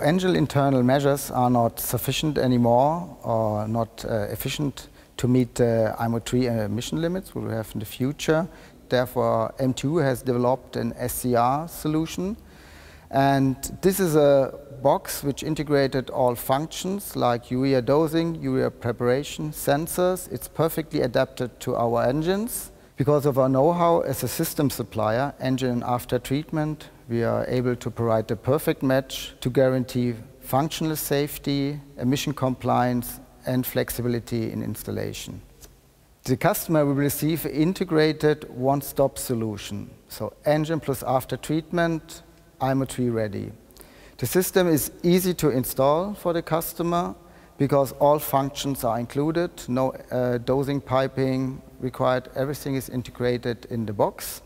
Angel internal measures are not sufficient anymore or not uh, efficient to meet the IMO3 emission limits we will have in the future. Therefore, MTU has developed an SCR solution. And this is a box which integrated all functions like urea dosing, urea preparation, sensors. It's perfectly adapted to our engines. Because of our know-how as a system supplier, engine and after treatment, we are able to provide the perfect match to guarantee functional safety, emission compliance and flexibility in installation. The customer will receive integrated one-stop solution, so engine plus after treatment, IMO3 ready. The system is easy to install for the customer because all functions are included, no uh, dosing piping required, everything is integrated in the box.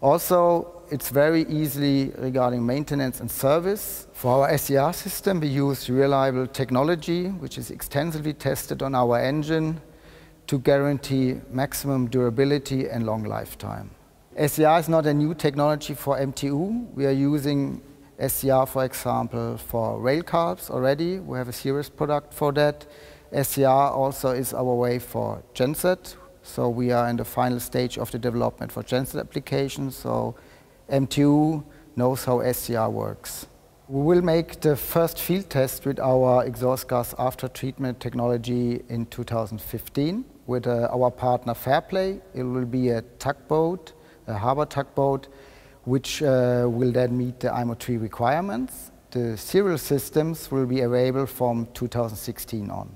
Also, it's very easily regarding maintenance and service. For our SCR system, we use reliable technology, which is extensively tested on our engine to guarantee maximum durability and long lifetime. SCR is not a new technology for MTU. We are using SCR, for example, for rail carbs already. We have a serious product for that. SCR also is our way for genset. So we are in the final stage of the development for genset applications. So MTU knows how SCR works. We will make the first field test with our exhaust gas after treatment technology in 2015 with uh, our partner Fairplay. It will be a tugboat, a harbor tugboat which uh, will then meet the IMO3 requirements. The serial systems will be available from 2016 on.